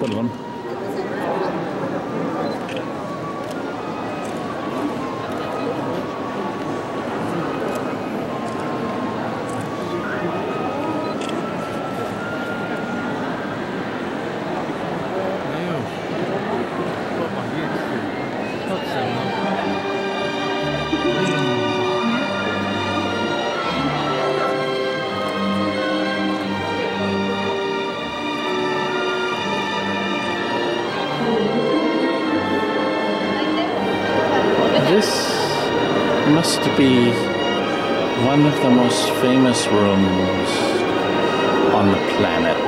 perdón. This must be one of the most famous rooms on the planet.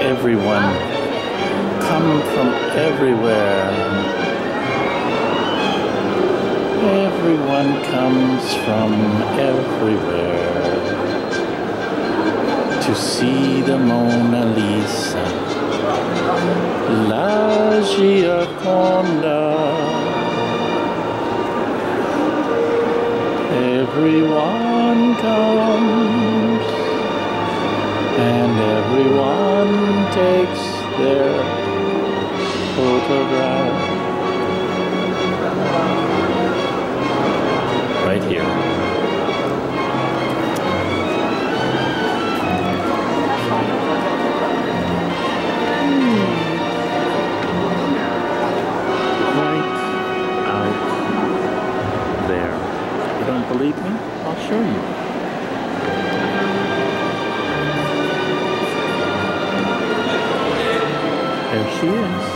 Everyone come from everywhere. Everyone comes from everywhere to see the Mona Lisa. Gioconda. Everyone comes and everyone takes their photograph. Right here. Don't believe me? I'll show you. There she is.